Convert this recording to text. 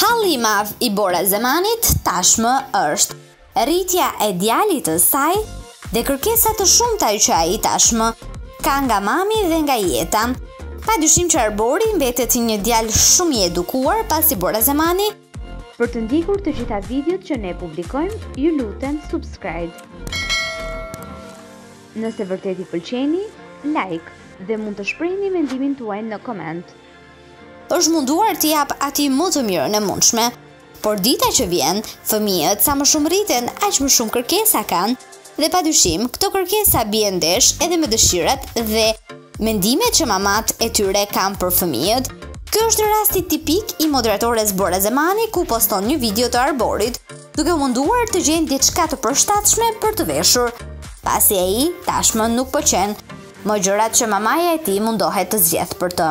Halli i madh i Bora Zemanit tashmë është rritja e djalit të saj dhe kërkesat e shumta që ai tashmë ka nga mami dhe nga jeta. Pa dyshim që Arbori mbetet një djalë shumë i edukuar pasi Bora Zemani Për të ndjekur të gjitha videot që ne publikojmë, ju lutem subscribe. Nëse vërtet i pëlqeni, like dhe mund të shprehni mendimin tuaj në koment. Është munduar t'i japë atij më të mirën e mundshme. Por dita që vjen, fëmijët sa më shumë rriten, aq më shumë kërkesa kanë. Dhe pa dyshim, këto kërkesa bien ndesh edhe me dëshirat dhe mendimet që mamatë e tyre kanë për fëmijët. Ky është rasti tipik i moderatores Bora Zemani ku poston një video të Arborit, duke u munduar të gjejë diçka të përshtatshme për të veshur, pasi ai tashmë nuk pëlqen më gjërat që mamaja e tij mundohet të zgjedhë për të.